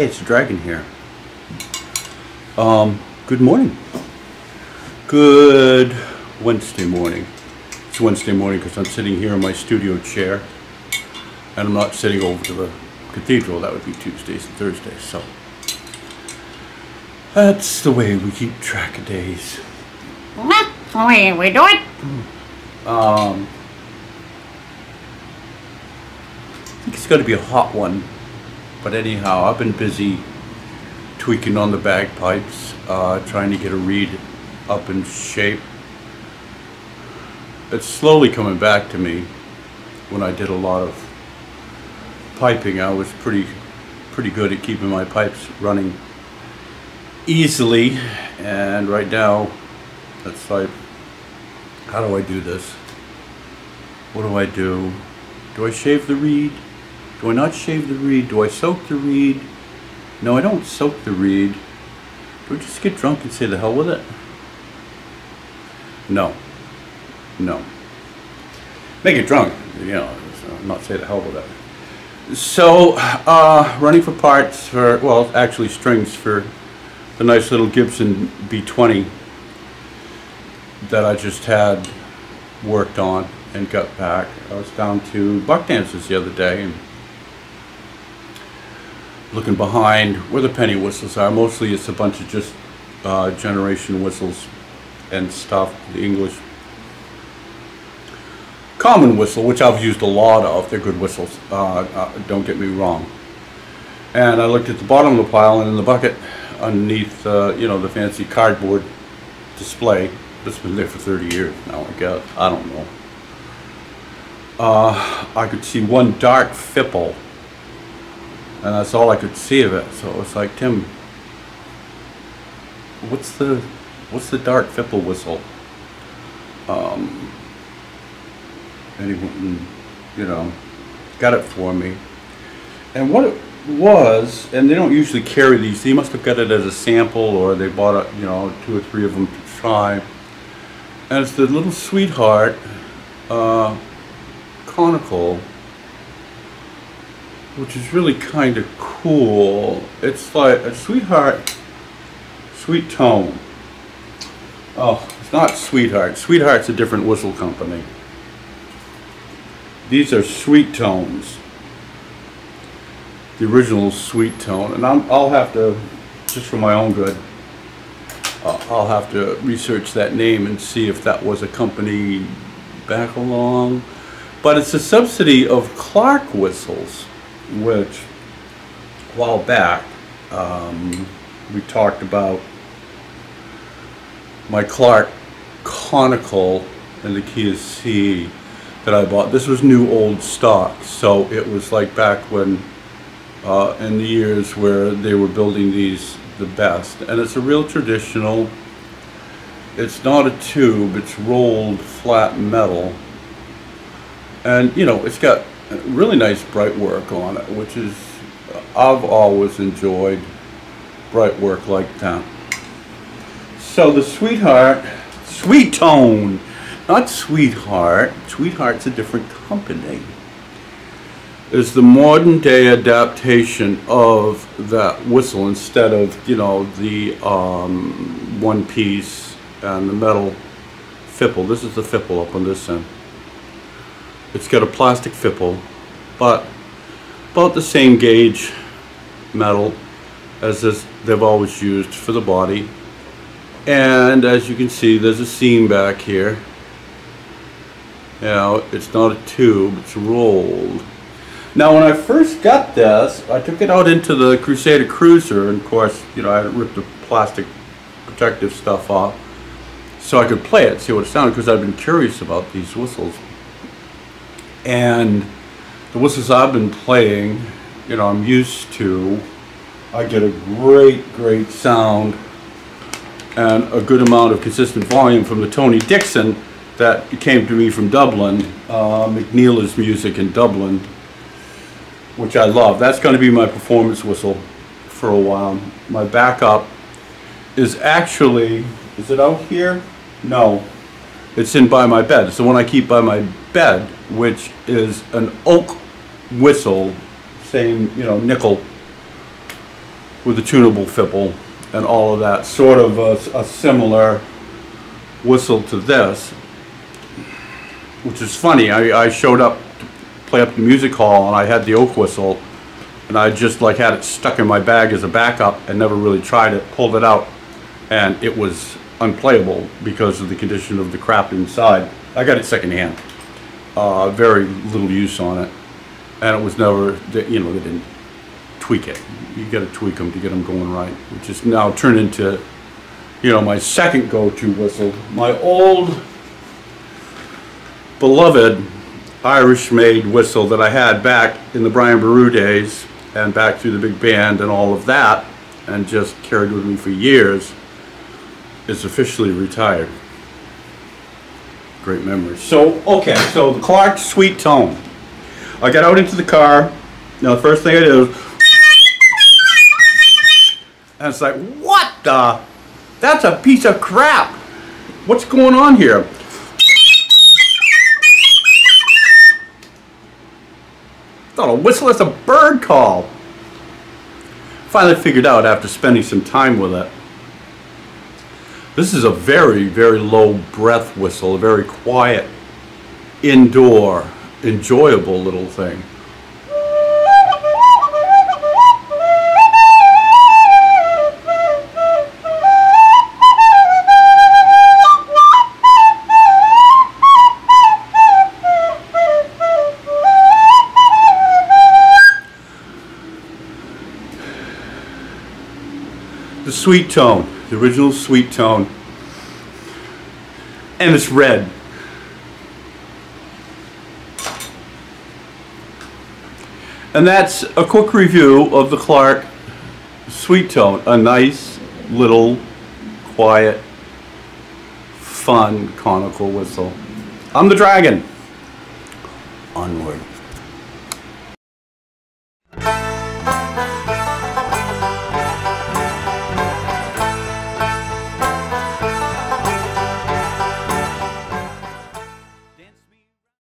Hey, it's Dragon here. Um, good morning. Good Wednesday morning. It's Wednesday morning because I'm sitting here in my studio chair and I'm not sitting over to the cathedral. That would be Tuesdays and Thursdays. So that's the way we keep track of days. Wait, we do it? Um, I think it's going to be a hot one. But anyhow, I've been busy tweaking on the bagpipes, uh, trying to get a reed up in shape. It's slowly coming back to me. When I did a lot of piping, I was pretty, pretty good at keeping my pipes running easily. And right now, it's like, how do I do this? What do I do? Do I shave the reed? Do I not shave the reed? Do I soak the reed? No, I don't soak the reed. Do I just get drunk and say the hell with it? No. No. Make it drunk, you know, not say the hell with it. So, uh, running for parts for, well, actually strings for the nice little Gibson B20 that I just had worked on and got back. I was down to Buck Dances the other day and looking behind where the penny whistles are. Mostly it's a bunch of just uh, generation whistles and stuff, the English common whistle, which I've used a lot of. They're good whistles, uh, uh, don't get me wrong. And I looked at the bottom of the pile and in the bucket underneath, uh, you know, the fancy cardboard display that's been there for 30 years now, I guess. I don't know. Uh, I could see one dark fipple and that's all I could see of it. So it was like, Tim, what's the what's the dark fipple whistle? Um, and he went and, you know, got it for me. And what was, and they don't usually carry these, they must have got it as a sample or they bought, a, you know, two or three of them to try. And it's the little sweetheart uh, conical which is really kind of cool. It's like a sweetheart, sweet tone. Oh, it's not sweetheart. Sweetheart's a different whistle company. These are sweet tones. The original sweet tone. And i will have to, just for my own good, uh, I'll have to research that name and see if that was a company back along. But it's a subsidy of Clarke whistles which a while back um, we talked about my Clarke conical and the key Kia C that I bought. This was new old stock, so it was like back when uh, in the years where they were building these the best. And it's a real traditional, it's not a tube, it's rolled flat metal. And you know, it's got really nice bright work on it, which is, I've always enjoyed bright work like that. So the Sweetheart, Sweet Tone, not Sweetheart, Sweetheart's a different company, is the modern day adaptation of that whistle instead of, you know, the um, one piece and the metal fipple. This is the fipple up on this end. It's got a plastic fipple, but about the same gauge metal as this they've always used for the body. And as you can see, there's a seam back here. Now, it's not a tube, it's rolled. Now, when I first got this, I took it out into the Crusader Cruiser, and of course, you know, I ripped the plastic protective stuff off so I could play it, see what it sounded, because I've been curious about these whistles. And the whistles I've been playing, you know, I'm used to, I get a great, great sound and a good amount of consistent volume from the Tony Dixon that came to me from Dublin, uh, McNeill's music in Dublin, which I love. That's going to be my performance whistle for a while. My backup is actually Is it out here? No. It's in by my bed. It's the one I keep by my bed, which is an oak whistle, same, you know, nickel with a tunable fipple and all of that. Sort of a, a similar whistle to this, which is funny. I, I showed up play up the music hall and I had the oak whistle and I just like had it stuck in my bag as a backup and never really tried it, pulled it out, and it was unplayable because of the condition of the crap inside. I got it secondhand. Uh, very little use on it. And it was never, you know, they didn't tweak it. You gotta tweak them to get them going right, which is now turned into, you know, my second go-to whistle. My old beloved Irish-made whistle that I had back in the Brian Boru days and back through the big band and all of that, and just carried with me for years, is officially retired. Great memories. So, okay, so the Clarke Sweet Tone. I got out into the car. Now, the first thing I did was, and it's like, what the? That's a piece of crap. What's going on here? Thought a whistle is a bird call. Finally figured out after spending some time with it. This is a very, very low breath whistle, a very quiet, indoor, enjoyable little thing. The sweet tone, the original sweet tone. And it's red. And that's a quick review of the Clarke Sweet Tone. A nice, little, quiet, fun conical whistle. I'm the dragon. Onward.